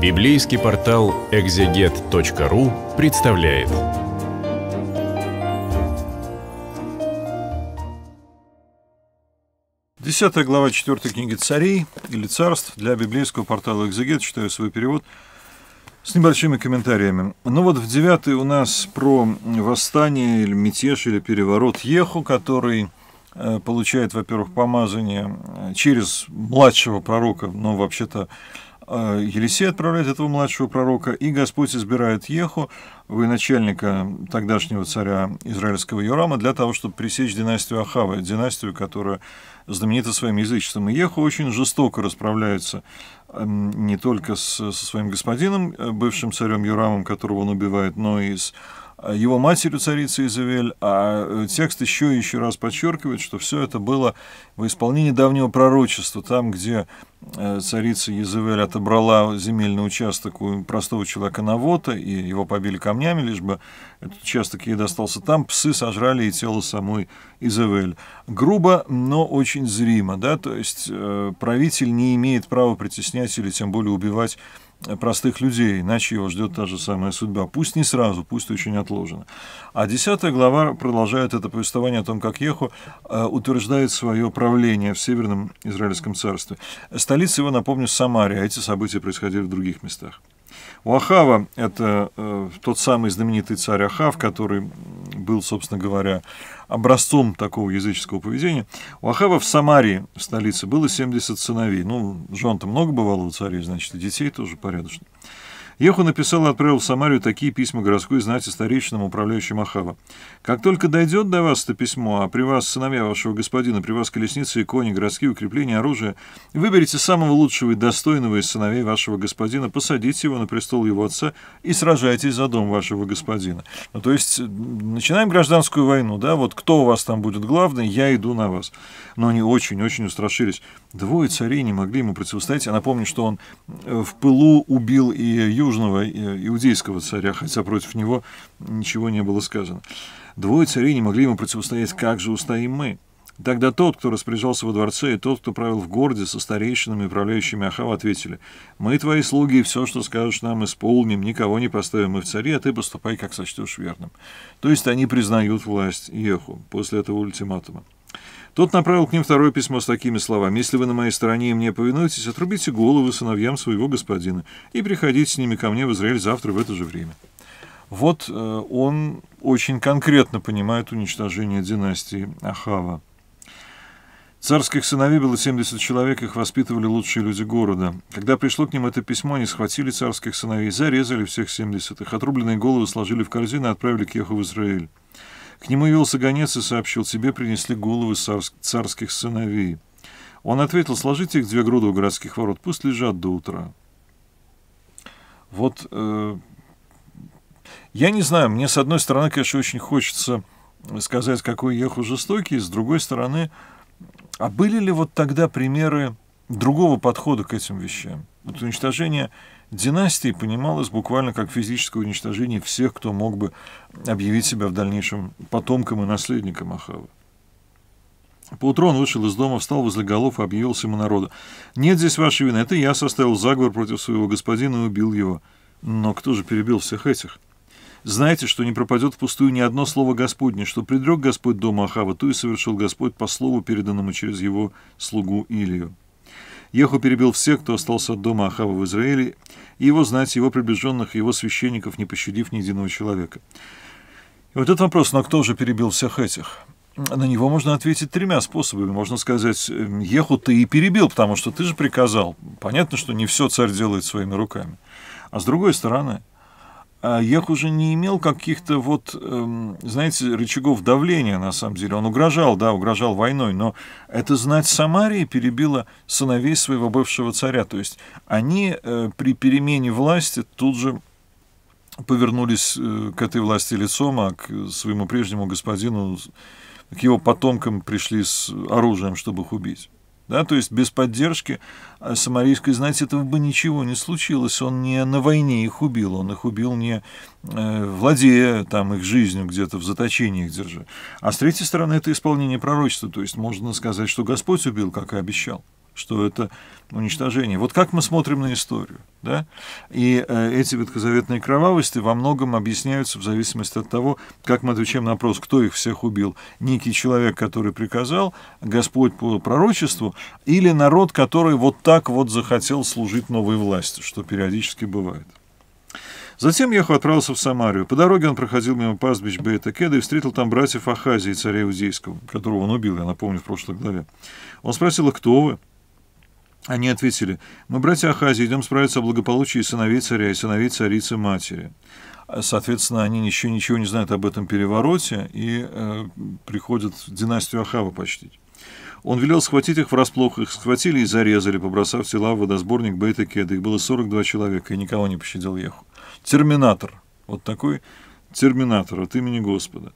Библейский портал экзегет.ру представляет. Десятая глава четвертой книги «Царей» или «Царств» для библейского портала «Экзегет», читаю свой перевод, с небольшими комментариями. Ну вот в девятой у нас про восстание или мятеж или переворот Еху, который э, получает, во-первых, помазание э, через младшего пророка, но вообще-то Елисей отправляет этого младшего пророка, и Господь избирает Еху, военачальника тогдашнего царя израильского Юрама, для того, чтобы пресечь династию Ахава, династию, которая знаменита своим язычеством. И Еху очень жестоко расправляется эм, не только с, со своим господином, э, бывшим царем Юрамом, которого он убивает, но и с э, его матерью царицы Изавель, а э, текст еще и еще раз подчеркивает, что все это было в исполнении давнего пророчества, там, где царица Езавель отобрала земельный участок у простого человека Навота, и его побили камнями, лишь бы этот участок ей достался там, псы сожрали и тело самой Изавель. Грубо, но очень зримо, да, то есть э, правитель не имеет права притеснять или тем более убивать простых людей, иначе его ждет та же самая судьба. Пусть не сразу, пусть очень отложено. А десятая глава продолжает это повествование о том, как Еху э, утверждает свое правление в Северном Израильском царстве. Столица его, напомню, Самария, а эти события происходили в других местах. У Ахава, это э, тот самый знаменитый царь Ахав, который был, собственно говоря, образцом такого языческого поведения. У Ахава в Самарии, в столице, было 70 сыновей. Ну, жен-то много бывало у царей, значит, и детей тоже порядочно. Еху написал и отправил в Самарию такие письма городской знати старейшинам, управляющим Ахава. «Как только дойдет до вас это письмо, а при вас сыновья вашего господина, при вас колесницы и кони, городские укрепления, оружие, выберите самого лучшего и достойного из сыновей вашего господина, посадите его на престол его отца и сражайтесь за дом вашего господина». Ну, то есть, начинаем гражданскую войну, да, вот кто у вас там будет главный, я иду на вас. Но они очень-очень устрашились. Двое царей не могли ему противостоять. Я напомню, что он э, в пылу убил и южного иудейского царя, хотя против него ничего не было сказано. Двое царей не могли ему противостоять, как же устоим мы? Тогда тот, кто распоряжался во дворце, и тот, кто правил в городе со старейшинами и управляющими Ахава, ответили, «Мы твои слуги, и все, что скажешь нам, исполним, никого не поставим мы в цари, а ты поступай, как сочтешь верным». То есть они признают власть Еху после этого ультиматума. Тот направил к ним второе письмо с такими словами. «Если вы на моей стороне и мне повинуетесь, отрубите головы сыновьям своего господина и приходите с ними ко мне в Израиль завтра в это же время». Вот э, он очень конкретно понимает уничтожение династии Ахава. Царских сыновей было 70 человек, их воспитывали лучшие люди города. Когда пришло к ним это письмо, они схватили царских сыновей, зарезали всех 70 их, отрубленные головы сложили в корзины и отправили к Еху в Израиль. К нему явился гонец и сообщил, тебе принесли головы царских сыновей. Он ответил, сложите их две груды у городских ворот, пусть лежат до утра. Вот, э, я не знаю, мне с одной стороны, конечно, очень хочется сказать, какой Еху жестокий, с другой стороны, а были ли вот тогда примеры другого подхода к этим вещам? Вот уничтожение династии понималось буквально как физическое уничтожение всех, кто мог бы объявить себя в дальнейшем потомком и наследником Ахава. Поутру он вышел из дома, встал возле голов и объявил всему народу. «Нет здесь вашей вины, это я составил заговор против своего господина и убил его. Но кто же перебил всех этих? Знаете, что не пропадет впустую ни одно слово Господне, что предрек Господь дома Ахава, то и совершил Господь по слову, переданному через его слугу Илию. Еху перебил всех, кто остался от дома Ахава в Израиле, и его знать, его приближенных, его священников, не пощадив ни единого человека. И вот этот вопрос, но кто же перебил всех этих? На него можно ответить тремя способами. Можно сказать, Еху ты и перебил, потому что ты же приказал. Понятно, что не все царь делает своими руками. А с другой стороны, а Ех уже не имел каких-то вот, эм, знаете, рычагов давления, на самом деле. Он угрожал, да, угрожал войной, но это знать Самарии перебило сыновей своего бывшего царя. То есть они э, при перемене власти тут же повернулись э, к этой власти лицом, а к своему прежнему господину, к его потомкам пришли с оружием, чтобы их убить. Да, то есть без поддержки а, самарийской знати этого бы ничего не случилось. Он не на войне их убил, он их убил не э, владея там их жизнью где-то в заточении их держа. А с третьей стороны это исполнение пророчества, то есть можно сказать, что Господь убил, как и обещал. Что это уничтожение. Вот как мы смотрим на историю. Да? И э, эти ветхозаветные кровавости во многом объясняются в зависимости от того, как мы отвечаем на вопрос, кто их всех убил. Некий человек, который приказал, Господь по пророчеству, или народ, который вот так вот захотел служить новой власти, что периодически бывает. Затем Еху отправился в Самарию. По дороге он проходил мимо пастбищ Бейта Кеда и встретил там братьев Ахазии, царя Иудейского, которого он убил, я напомню, в прошлой главе. Он спросил их, кто вы? Они ответили, мы, братья Ахази, идем справиться о благополучии сыновей царя и сыновей царицы матери. Соответственно, они еще ничего не знают об этом перевороте и э, приходят династию Ахава почтить. Он велел схватить их врасплох, их схватили и зарезали, побросав тела в водосборник Бейта Кеда. Их было 42 человека, и никого не пощадил Еху. Терминатор. Вот такой терминатор от имени Господа.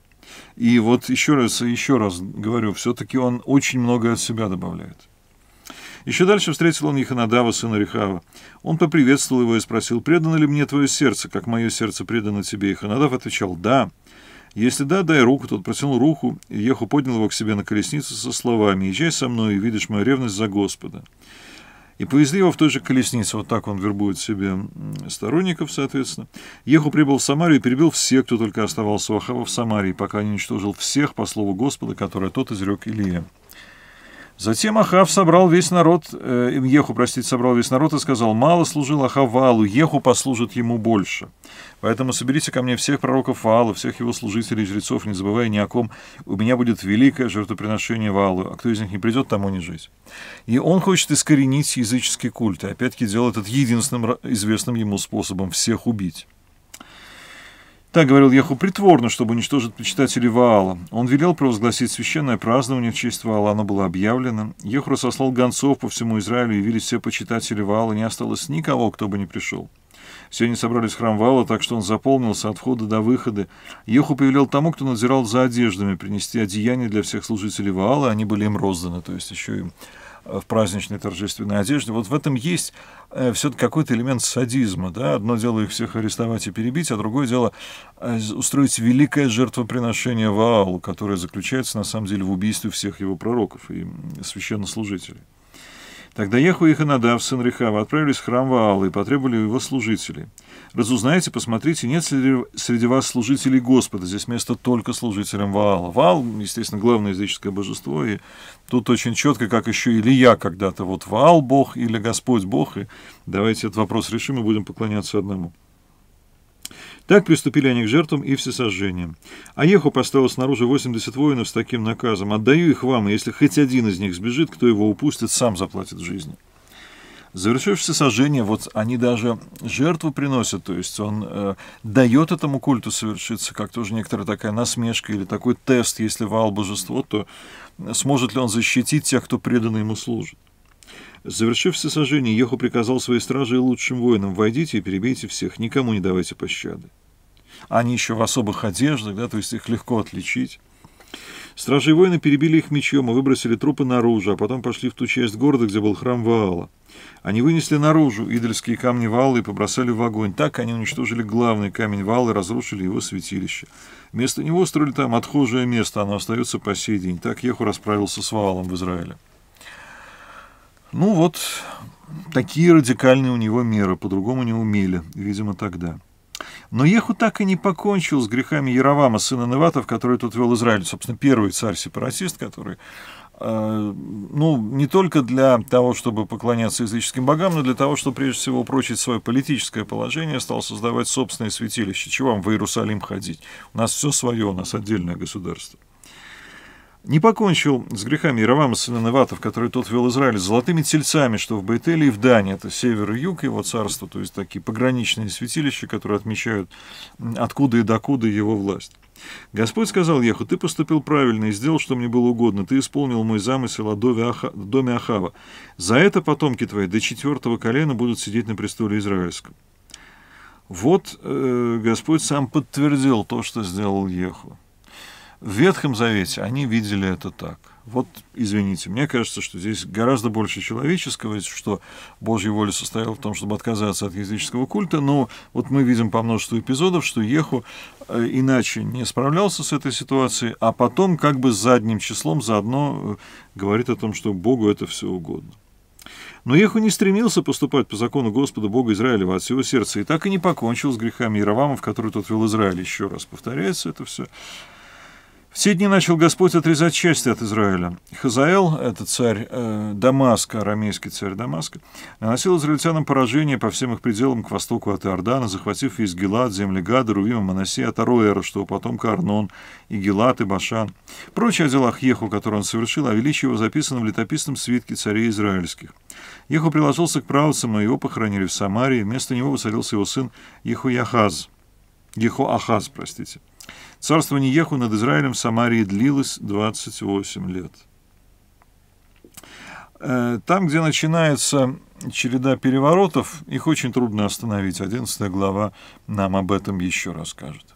И вот еще раз, еще раз говорю, все-таки он очень многое от себя добавляет. Еще дальше встретил он Еханадава, сына Рехава. Он поприветствовал его и спросил, «Предано ли мне твое сердце, как мое сердце предано тебе?» Еханадав отвечал, «Да». «Если да, дай руку». Тот протянул руку, и Еху поднял его к себе на колесницу со словами, «Езжай со мной, и видишь мою ревность за Господа». И повезли его в той же колеснице, вот так он вербует себе сторонников, соответственно. Еху прибыл в Самарию и перебил всех, кто только оставался у Ахава в Самарии, пока не уничтожил всех по слову Господа, которое тот изрек Илия. Затем Ахав собрал весь народ, э, Еху, простите, собрал весь народ и сказал, «Мало служил Ахав Ваалу, Еху послужит ему больше. Поэтому соберите ко мне всех пророков Ваала, всех его служителей и жрецов, не забывая ни о ком. У меня будет великое жертвоприношение Ваалу, а кто из них не придет, тому не жить». И он хочет искоренить языческий культ, и опять-таки делает это единственным известным ему способом всех убить. Так говорил Еху притворно, чтобы уничтожить почитателей Ваала. Он велел провозгласить священное празднование в честь Ваала, оно было объявлено. Еху разослал гонцов по всему Израилю, явились все почитатели Ваала, не осталось никого, кто бы не пришел. Они собрались в храм Ваала, так что он заполнился от входа до выхода. Еху повелел тому, кто надзирал за одеждами, принести одеяния для всех служителей Ваала, они были им розданы, то есть еще им в праздничной торжественной одежде. Вот в этом есть э, все-таки какой-то элемент садизма. Да? Одно дело их всех арестовать и перебить, а другое дело э, устроить великое жертвоприношение Ваалу, которое заключается на самом деле в убийстве всех его пророков и священнослужителей. Тогда Еху и Ханадав, сын Рехава, отправились в храм Ваала и потребовали его служителей. Разузнайте, посмотрите, нет ли среди вас служителей Господа. Здесь место только служителям Ваала. Ваал, естественно, главное языческое божество, и тут очень четко, как еще Илья когда-то. Вот Ваал Бог или Господь Бог, и давайте этот вопрос решим и будем поклоняться одному. Так приступили они к жертвам и всесожжениям. А Еху поставил снаружи 80 воинов с таким наказом. «Отдаю их вам, и если хоть один из них сбежит, кто его упустит, сам заплатит жизнью». Завершив всесожжение, вот они даже жертву приносят, то есть он э, дает этому культу совершиться, как тоже некоторая такая насмешка или такой тест, если вал божество, то сможет ли он защитить тех, кто преданно ему служит. Завершив всесожжение, Еху приказал своей страже и лучшим воинам «Войдите и перебейте всех, никому не давайте пощады». Они еще в особых одеждах, да, то есть их легко отличить. Стражи и воины перебили их мечом и выбросили трупы наружу, а потом пошли в ту часть города, где был храм Ваала. Они вынесли наружу идольские камни Ваала и побросали в огонь. Так они уничтожили главный камень Ваала и разрушили его святилище. Вместо него строили там отхожее место, оно остается по сей день. Так Еху расправился с Ваалом в Израиле. Ну вот, такие радикальные у него меры, по-другому не умели, видимо, тогда. Но Еху так и не покончил с грехами Яровама, сына Неватов, который тут вел Израиль, собственно, первый царь-сепаратист, который э, ну, не только для того, чтобы поклоняться языческим богам, но для того, чтобы, прежде всего, упрочить свое политическое положение, стал создавать собственное святилище. Чего вам в Иерусалим ходить? У нас все свое, у нас отдельное государство не покончил с грехами Иеравама, сына Неватов, который тот вел Израиль, с золотыми тельцами, что в Бейтеле и в Дане, это север и юг его царства, то есть такие пограничные святилища, которые отмечают, откуда и докуда его власть. Господь сказал Еху, ты поступил правильно и сделал, что мне было угодно, ты исполнил мой замысел о доме Ахава. За это потомки твои до четвертого колена будут сидеть на престоле израильском. Вот э, Господь сам подтвердил то, что сделал Еху. В Ветхом Завете они видели это так. Вот, извините, мне кажется, что здесь гораздо больше человеческого, что Божья воля состояла в том, чтобы отказаться от языческого культа, но вот мы видим по множеству эпизодов, что Еху э, иначе не справлялся с этой ситуацией, а потом как бы задним числом заодно э, говорит о том, что Богу это все угодно. Но Еху не стремился поступать по закону Господа Бога Израилева от всего сердца, и так и не покончил с грехами Яровама, в который тот вел Израиль. Еще раз повторяется это все. В те дни начал Господь отрезать части от Израиля. Хазаэл, это царь э, Дамаска, арамейский царь Дамаска, наносил израильтянам поражение по всем их пределам к востоку от Иордана, захватив весь Гелат, земли Гада, Рувима, Моносия, Тароэра, что у потомка Арнон, и Гелат, и Башан. Прочее о делах Еху, которые он совершил, о величии его записано в летописном свитке царей израильских. Еху приложился к правцам, но его похоронили в Самарии, вместо него воцарился его сын Еху Яхаз. Еху Ахаз, простите. Царствование Еху над Израилем в Самарии длилось 28 лет. Э, там, где начинается череда переворотов, их очень трудно остановить. 11 глава нам об этом еще расскажет.